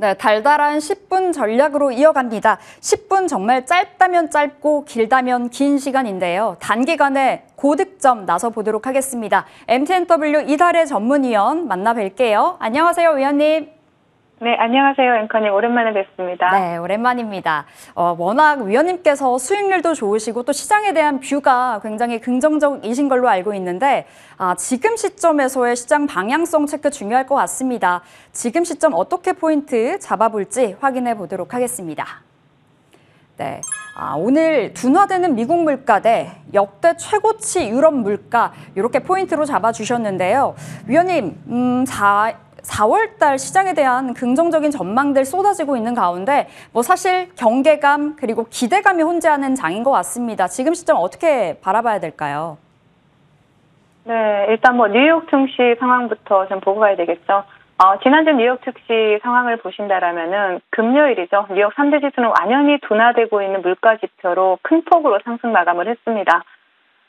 네, 달달한 10분 전략으로 이어갑니다. 10분 정말 짧다면 짧고 길다면 긴 시간인데요. 단기간에 고득점 나서 보도록 하겠습니다. MTNW 이달의 전문위원 만나 뵐게요. 안녕하세요, 위원님. 네, 안녕하세요. 앵커님. 오랜만에 뵙습니다. 네, 오랜만입니다. 어, 워낙 위원님께서 수익률도 좋으시고 또 시장에 대한 뷰가 굉장히 긍정적이신 걸로 알고 있는데 아, 지금 시점에서의 시장 방향성 체크 중요할 것 같습니다. 지금 시점 어떻게 포인트 잡아볼지 확인해 보도록 하겠습니다. 네. 아, 오늘 둔화되는 미국 물가 대 역대 최고치 유럽 물가 이렇게 포인트로 잡아주셨는데요. 위원님, 음, 4, 4월 달 시장에 대한 긍정적인 전망들 쏟아지고 있는 가운데 뭐 사실 경계감 그리고 기대감이 혼재하는 장인 것 같습니다. 지금 시점 어떻게 바라봐야 될까요? 네, 일단 뭐 뉴욕 증시 상황부터 좀 보고 가야 되겠죠. 어, 지난주 뉴욕 증시 상황을 보신다라면은 금요일이죠. 뉴욕 3대 지수는 완연히 둔화되고 있는 물가 지표로 큰 폭으로 상승 마감을 했습니다.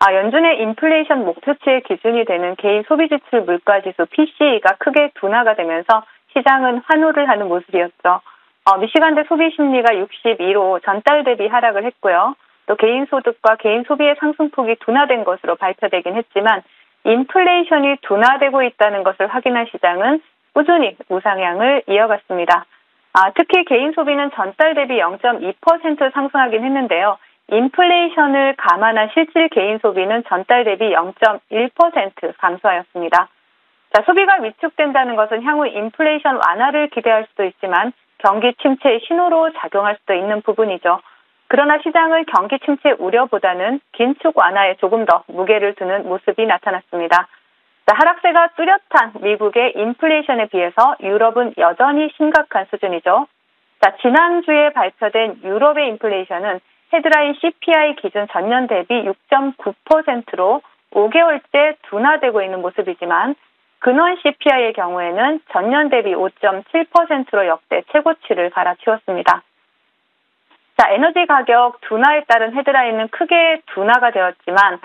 아, 연준의 인플레이션 목표치의 기준이 되는 개인 소비 지출 물가 지수 PCE가 크게 둔화가 되면서 시장은 환호를 하는 모습이었죠. 어, 미시간대 소비 심리가 62로 전달 대비 하락을 했고요. 또 개인 소득과 개인 소비의 상승폭이 둔화된 것으로 발표되긴 했지만 인플레이션이 둔화되고 있다는 것을 확인한 시장은 꾸준히 우상향을 이어갔습니다. 아, 특히 개인 소비는 전달 대비 0.2% 상승하긴 했는데요. 인플레이션을 감안한 실질 개인 소비는 전달 대비 0.1% 감소하였습니다. 자, 소비가 위축된다는 것은 향후 인플레이션 완화를 기대할 수도 있지만 경기 침체의 신호로 작용할 수도 있는 부분이죠. 그러나 시장은 경기 침체 우려보다는 긴축 완화에 조금 더 무게를 두는 모습이 나타났습니다. 자, 하락세가 뚜렷한 미국의 인플레이션에 비해서 유럽은 여전히 심각한 수준이죠. 자, 지난주에 발표된 유럽의 인플레이션은 헤드라인 CPI 기준 전년 대비 6.9%로 5개월째 둔화되고 있는 모습이지만 근원 CPI의 경우에는 전년 대비 5.7%로 역대 최고치를 갈아치웠습니다. 자, 에너지 가격 둔화에 따른 헤드라인은 크게 둔화가 되었지만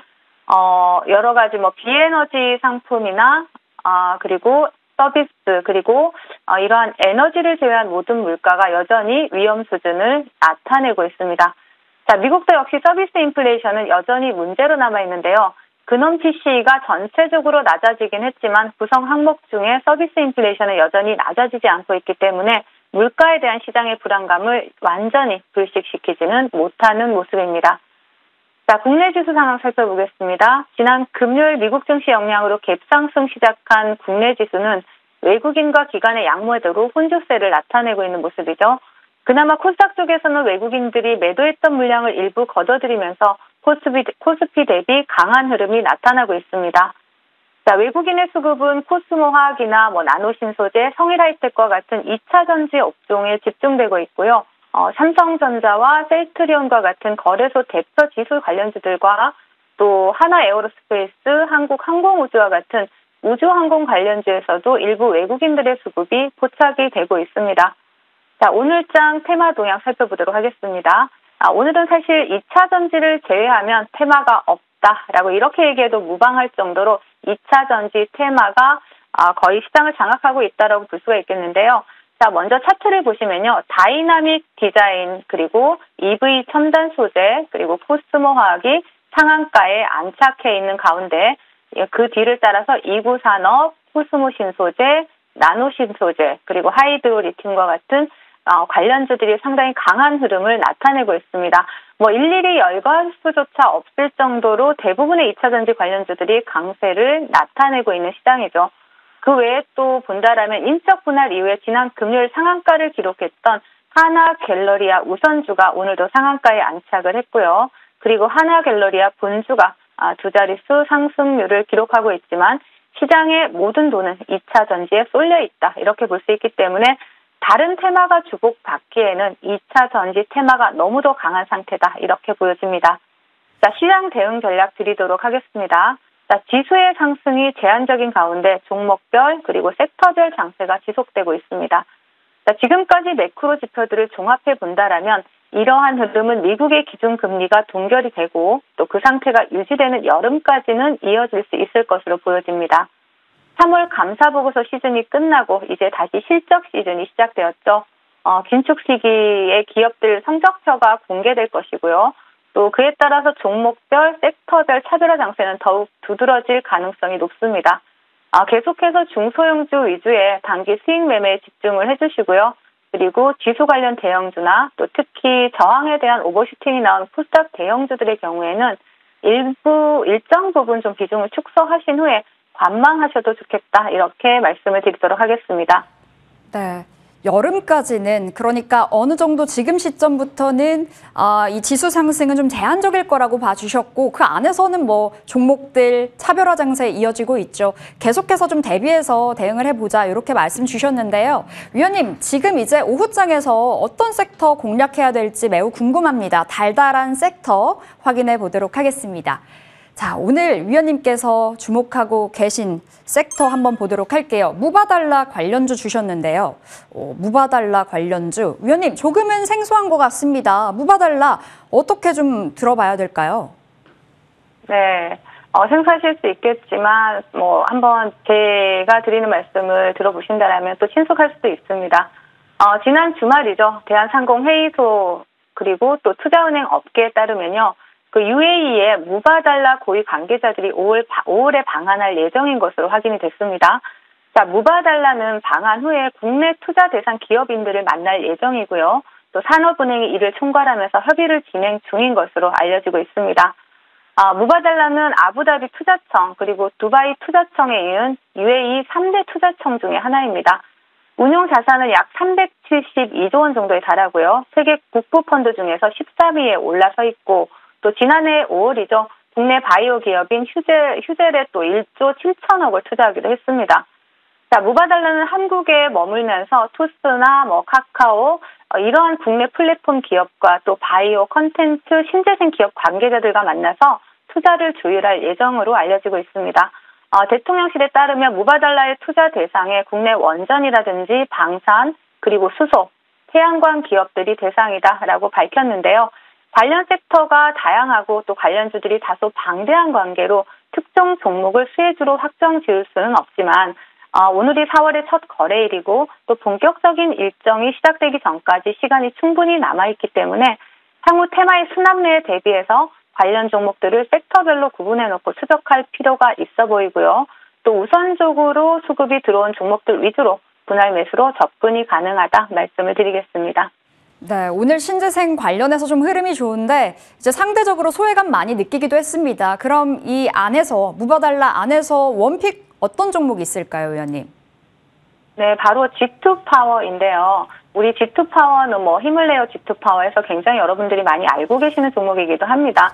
어, 여러 가지 뭐 비에너지 상품이나 아, 그리고 서비스 그리고 어, 이러한 에너지를 제외한 모든 물가가 여전히 위험 수준을 나타내고 있습니다. 자, 미국도 역시 서비스 인플레이션은 여전히 문제로 남아 있는데요. 근원 PC가 전체적으로 낮아지긴 했지만 구성 항목 중에 서비스 인플레이션은 여전히 낮아지지 않고 있기 때문에 물가에 대한 시장의 불안감을 완전히 불식시키지는 못하는 모습입니다. 자, 국내 지수 상황 살펴보겠습니다. 지난 금요일 미국 증시 영향으로 갭상승 시작한 국내 지수는 외국인과 기관의 양모대로 혼조세를 나타내고 있는 모습이죠. 그나마 코스닥 쪽에서는 외국인들이 매도했던 물량을 일부 걷어들이면서 코스피, 코스피 대비 강한 흐름이 나타나고 있습니다. 자, 외국인의 수급은 코스모 화학이나 뭐 나노신소재, 성일하이텍과 같은 2차 전지 업종에 집중되고 있고요. 어, 삼성전자와 셀트리온과 같은 거래소 대표 지수 관련주들과 또 한화 에어로스페이스, 한국 항공우주와 같은 우주항공 관련주에서도 일부 외국인들의 수급이 포착이 되고 있습니다. 자, 오늘장 테마 동향 살펴보도록 하겠습니다. 아, 오늘은 사실 2차 전지를 제외하면 테마가 없다라고 이렇게 얘기해도 무방할 정도로 2차 전지 테마가 아, 거의 시장을 장악하고 있다라고 볼 수가 있겠는데요. 자, 먼저 차트를 보시면요. 다이나믹 디자인, 그리고 EV 첨단 소재, 그리고 코스모 화학이 상한가에 안착해 있는 가운데 그 뒤를 따라서 이구 산업, 코스모 신소재, 나노 신소재, 그리고 하이드로 리튬과 같은 어, 관련주들이 상당히 강한 흐름을 나타내고 있습니다. 뭐 일일이 열거할 수조차 없을 정도로 대부분의 2차 전지 관련주들이 강세를 나타내고 있는 시장이죠. 그 외에 또 본다라면 인적 분할 이후에 지난 금요일 상한가를 기록했던 하나 갤러리아 우선주가 오늘도 상한가에 안착을 했고요. 그리고 하나 갤러리아 본주가 아, 두 자릿수 상승률을 기록하고 있지만 시장의 모든 돈은 2차 전지에 쏠려 있다. 이렇게 볼 수 있기 때문에 다른 테마가 주목받기에는 2차 전지 테마가 너무도 강한 상태다. 이렇게 보여집니다. 자, 시장 대응 전략 드리도록 하겠습니다. 자, 지수의 상승이 제한적인 가운데 종목별 그리고 섹터별 장세가 지속되고 있습니다. 자, 지금까지 매크로 지표들을 종합해 본다라면 이러한 흐름은 미국의 기준금리가 동결이 되고 또 그 상태가 유지되는 여름까지는 이어질 수 있을 것으로 보여집니다. 3월 감사 보고서 시즌이 끝나고 이제 다시 실적 시즌이 시작되었죠. 어, 긴축 시기에 기업들 성적표가 공개될 것이고요. 또 그에 따라서 종목별, 섹터별 차별화 장세는 더욱 두드러질 가능성이 높습니다. 아, 계속해서 중소형주 위주의 단기 수익 매매에 집중을 해주시고요. 그리고 지수 관련 대형주나 또 특히 저항에 대한 오버슈팅이 나온 코스닥 대형주들의 경우에는 일부 일정 부분 좀 비중을 축소하신 후에 관망하셔도 좋겠다 이렇게 말씀을 드리도록 하겠습니다. 네. 여름까지는 그러니까 어느 정도 지금 시점부터는 아, 이 지수 상승은 좀 제한적일 거라고 봐주셨고 그 안에서는 뭐 종목들 차별화 장세 이어지고 있죠. 계속해서 좀 대비해서 대응을 해보자 이렇게 말씀 주셨는데요. 위원님 지금 이제 오후장에서 어떤 섹터 공략해야 될지 매우 궁금합니다. 달달한 섹터 확인해 보도록 하겠습니다. 자, 오늘 위원님께서 주목하고 계신 섹터 한번 보도록 할게요. 무바달라 관련주 주셨는데요. 오, 무바달라 관련주. 위원님, 조금은 생소한 것 같습니다. 무바달라 어떻게 좀 들어봐야 될까요? 네. 어, 생소하실 수 있겠지만, 뭐, 한번 제가 드리는 말씀을 들어보신다면 또 친숙할 수도 있습니다. 어, 지난 주말이죠. 대한상공회의소, 그리고 또 투자은행 업계에 따르면요. 그 UAE의 무바달라 고위 관계자들이 5월, 5월에 방한할 예정인 것으로 확인이 됐습니다. 자, 무바달라는 방한 후에 국내 투자 대상 기업인들을 만날 예정이고요. 또 산업은행이 이를 총괄하면서 협의를 진행 중인 것으로 알려지고 있습니다. 아, 무바달라는 아부다비 투자청 그리고 두바이 투자청에 이은 UAE 3대 투자청 중의 하나입니다. 운용 자산은 약 372조 원 정도에 달하고요. 세계 국부 펀드 중에서 13위에 올라서 있고 또 지난해 5월이죠. 국내 바이오 기업인 휴젤, 휴젤에 또 1조 7천억을 투자하기도 했습니다. 자, 무바달라는 한국에 머물면서 토스나 뭐 카카오 어, 이러한 국내 플랫폼 기업과 또 바이오 컨텐츠 신재생 기업 관계자들과 만나서 투자를 조율할 예정으로 알려지고 있습니다. 어, 대통령실에 따르면 무바달라의 투자 대상에 국내 원전이라든지 방산 그리고 수소, 태양광 기업들이 대상이다라고 밝혔는데요. 관련 섹터가 다양하고 또 관련주들이 다소 방대한 관계로 특정 종목을 수혜주로 확정 지을 수는 없지만 어, 오늘이 4월의 첫 거래일이고 또 본격적인 일정이 시작되기 전까지 시간이 충분히 남아있기 때문에 향후 테마의 순환매에 대비해서 관련 종목들을 섹터별로 구분해놓고 추적할 필요가 있어 보이고요. 또 우선적으로 수급이 들어온 종목들 위주로 분할 매수로 접근이 가능하다 말씀을 드리겠습니다. 네, 오늘 신재생 관련해서 좀 흐름이 좋은데 이제 상대적으로 소외감 많이 느끼기도 했습니다. 그럼 이 안에서 무바달라 안에서 원픽 어떤 종목이 있을까요, 의원님? 네, 바로 G2 파워인데요. 우리 G2 파워는 뭐 힘을 내어 G2 파워에서 굉장히 여러분들이 많이 알고 계시는 종목이기도 합니다.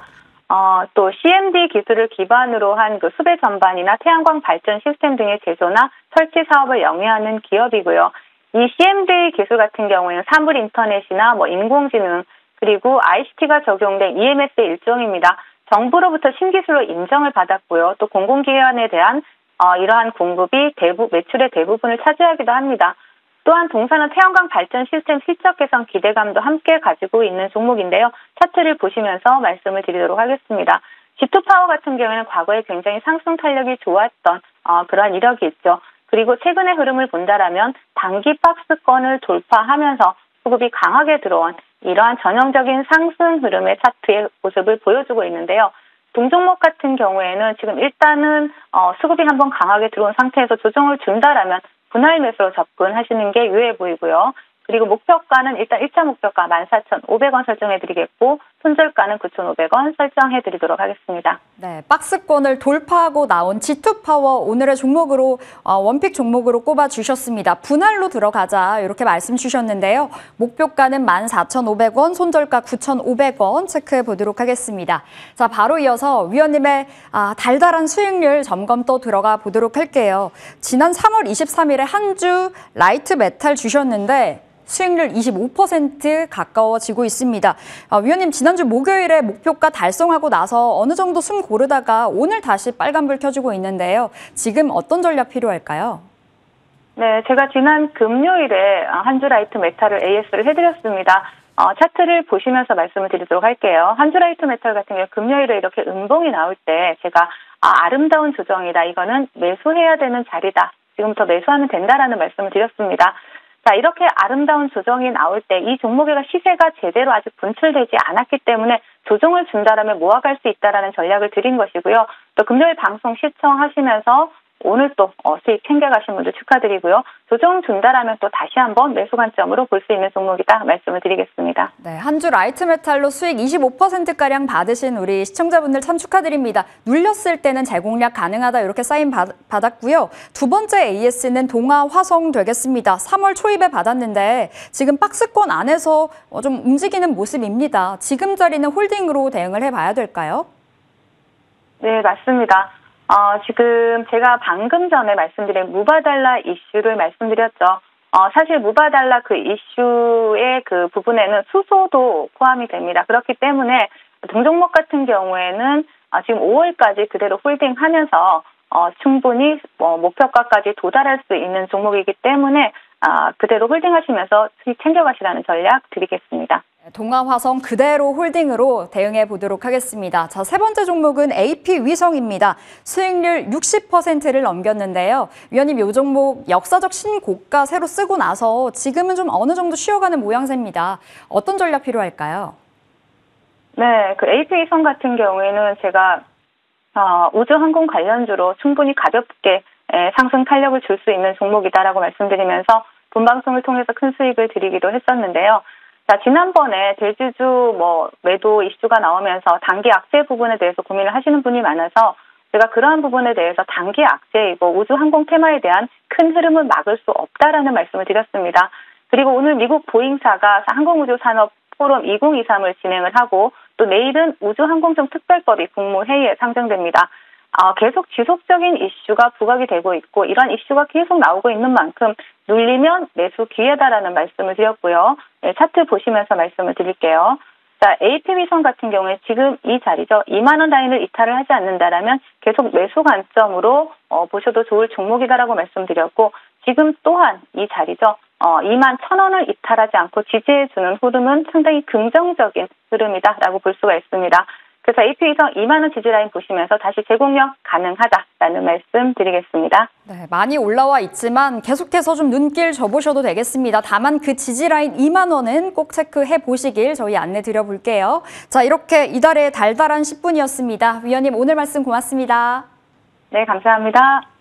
어, 또 CMD 기술을 기반으로 한 그 수배 전반이나 태양광 발전 시스템 등의 제조나 설치 사업을 영위하는 기업이고요. 이 CMD 기술 같은 경우에는 사물 인터넷이나 뭐 인공지능 그리고 ICT가 적용된 EMS의 일종입니다. 정부로부터 신기술로 인정을 받았고요. 또 공공기관에 대한 어, 이러한 공급이 대부 매출의 대부분을 차지하기도 합니다. 또한 동사는 태양광 발전 시스템 실적 개선 기대감도 함께 가지고 있는 종목인데요. 차트를 보시면서 말씀을 드리도록 하겠습니다. G2파워 같은 경우에는 과거에 굉장히 상승 탄력이 좋았던 어, 그러한 이력이 있죠. 그리고 최근의 흐름을 본다라면 단기 박스권을 돌파하면서 수급이 강하게 들어온 이러한 전형적인 상승 흐름의 차트의 모습을 보여주고 있는데요. 동종목 같은 경우에는 지금 일단은 어, 수급이 한번 강하게 들어온 상태에서 조정을 준다라면 분할 매수로 접근하시는 게 유해 보이고요. 그리고 목표가는 일단 1차 목표가 14,500원 설정해 드리겠고 손절가는 9,500원 설정해 드리도록 하겠습니다. 네, 박스권을 돌파하고 나온 G2 파워 오늘의 종목으로 어, 원픽 종목으로 꼽아 주셨습니다. 분할로 들어가자 이렇게 말씀 주셨는데요. 목표가는 14,500원, 손절가 9,500원 체크해 보도록 하겠습니다. 자, 바로 이어서 위원님의 아, 달달한 수익률 점검 또 들어가 보도록 할게요. 지난 3월 23일에 한주 라이트 메탈 주셨는데 수익률 25% 가까워지고 있습니다. 아, 위원님 지난주 목요일에 목표가 달성하고 나서 어느 정도 숨 고르다가 오늘 다시 빨간불 켜주고 있는데요. 지금 어떤 전략 필요할까요? 네, 제가 지난 금요일에 한주라이트 메탈을 AS를 해드렸습니다. 어, 차트를 보시면서 말씀을 드리도록 할게요. 한주라이트 메탈 같은 경우 금요일에 이렇게 음봉이 나올 때 제가 아, 아름다운 조정이다. 이거는 매수해야 되는 자리다. 지금부터 매수하면 된다라는 말씀을 드렸습니다. 자, 이렇게 아름다운 조정이 나올 때 이 종목의 시세가 제대로 아직 분출되지 않았기 때문에 조정을 준다라면 모아갈 수 있다라는 전략을 드린 것이고요. 또 금요일 방송 시청하시면서 오늘 또 어, 수익 챙겨가신 분들 축하드리고요. 조정 준다라면 또 다시 한번 매수 관점으로 볼 수 있는 종목이다 말씀을 드리겠습니다. 네, 한 주 라이트 메탈로 수익 25%가량 받으신 우리 시청자분들 참 축하드립니다. 눌렸을 때는 재공략 가능하다 이렇게 사인 받, 받았고요. 두 번째 AS는 동아 화성 되겠습니다. 3월 초입에 받았는데 지금 박스권 안에서 어, 좀 움직이는 모습입니다. 지금 자리는 홀딩으로 대응을 해봐야 될까요? 네, 맞습니다. 어, 지금 제가 방금 전에 말씀드린 무바달라 이슈를 말씀드렸죠. 어, 사실 무바달라 그 이슈의 그 부분에는 수소도 포함이 됩니다. 그렇기 때문에 동종목 같은 경우에는 아, 지금 5월까지 그대로 홀딩하면서 어, 충분히 뭐 목표가까지 도달할 수 있는 종목이기 때문에 아, 그대로 홀딩하시면서 수익 챙겨가시라는 전략 드리겠습니다. 동아화성 그대로 홀딩으로 대응해 보도록 하겠습니다. 자, 세 번째 종목은 AP 위성입니다. 수익률 60%를 넘겼는데요. 위원님, 이 종목 역사적 신고가 새로 쓰고 나서 지금은 좀 어느 정도 쉬어가는 모양새입니다. 어떤 전략 필요할까요? 네, 그 AP 위성 같은 경우에는 제가 어, 우주항공 관련주로 충분히 가볍게 에, 상승 탄력을 줄 수 있는 종목이다라고 말씀드리면서 본방송을 통해서 큰 수익을 드리기도 했었는데요. 자, 지난번에 대주주 뭐 매도 이슈가 나오면서 단기 악재 부분에 대해서 고민을 하시는 분이 많아서 제가 그러한 부분에 대해서 단기 악재이고 우주 항공 테마에 대한 큰 흐름은 막을 수 없다라는 말씀을 드렸습니다. 그리고 오늘 미국 보잉사가 항공우주 산업 포럼 2023을 진행을 하고 또 내일은 우주항공청 특별법이 국무회의에 상정됩니다. 어, 계속 지속적인 이슈가 부각이 되고 있고 이런 이슈가 계속 나오고 있는 만큼 눌리면 매수 기회다라는 말씀을 드렸고요. 네, 차트 보시면서 말씀을 드릴게요. 자, AP위성 같은 경우에 지금 이 자리죠. 2만 원 라인을 이탈을 하지 않는다라면 계속 매수 관점으로 어, 보셔도 좋을 종목이다라고 말씀드렸고 지금 또한 이 자리죠. 어, 2만 천 원을 이탈하지 않고 지지해주는 흐름은 상당히 긍정적인 흐름이다라고 볼 수가 있습니다. 그래서 AP위성 2만 원 지지 라인 보시면서 다시 재공략 가능하다라는 말씀 드리겠습니다. 네, 많이 올라와 있지만 계속해서 좀 눈길 줘보셔도 되겠습니다. 다만 그 지지라인 2만 원은 꼭 체크해 보시길 저희 안내 드려볼게요. 자, 이렇게 이달의 달달한 10분이었습니다. 위원님 오늘 말씀 고맙습니다. 네, 감사합니다.